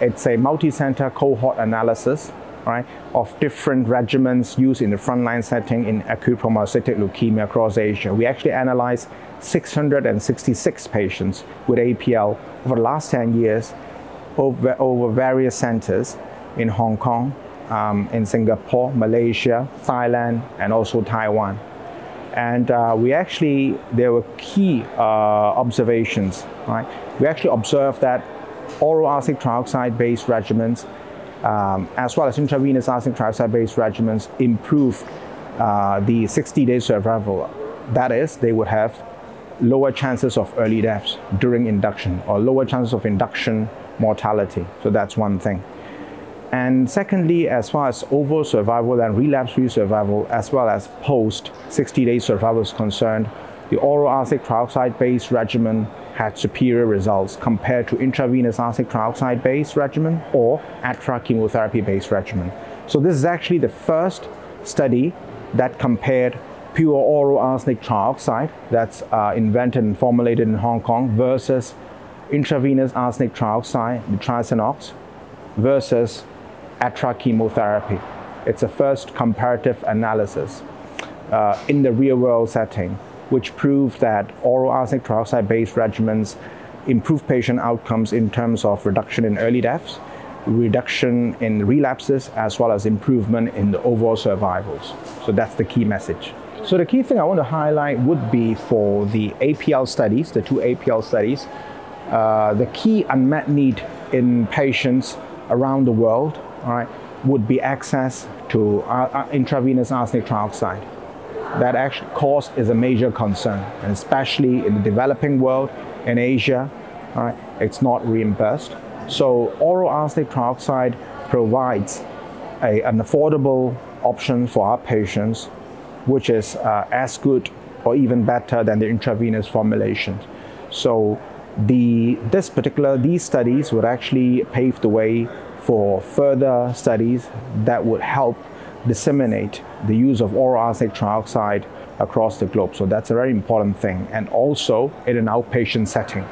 it's a multi-center cohort analysis right, of different regimens used in the frontline setting in acute promyelocytic leukemia across Asia. We actually analyzed 666 patients with APL over the last 10 years over, over various centers in Hong Kong, um, in Singapore, Malaysia, Thailand, and also Taiwan. And uh, we actually, there were key uh, observations, right? We actually observed that oral arsenic trioxide-based regimens, um, as well as intravenous arsenic trioxide-based regimens, improved uh, the 60-day survival. That is, they would have lower chances of early deaths during induction or lower chances of induction mortality. So that's one thing. And secondly, as far as overall survival and relapse-free survival, as well as post 60-day survival is concerned, the oral arsenic trioxide-based regimen had superior results compared to intravenous arsenic trioxide-based regimen or ATRA chemotherapy-based regimen. So this is actually the first study that compared pure oral arsenic trioxide that's uh, invented and formulated in Hong Kong versus intravenous arsenic trioxide, the Trisenox, versus ATRA chemotherapy. It's a first comparative analysis uh, in the real world setting, which proved that oral arsenic trioxide based regimens improve patient outcomes in terms of reduction in early deaths, reduction in relapses, as well as improvement in the overall survivals. So that's the key message. So the key thing I want to highlight would be for the APL studies, the two APL studies, uh, the key unmet need in patients around the world all right, would be access to uh, uh, intravenous arsenic trioxide. That actually cost is a major concern, and especially in the developing world, in Asia, it's not reimbursed. So oral arsenic trioxide provides a, an affordable option for our patients, which is uh, as good or even better than the intravenous formulation. So the, this particular, these studies would actually pave the way for further studies that would help disseminate the use of oral arsenic trioxide across the globe. So that's a very important thing. And also in an outpatient setting.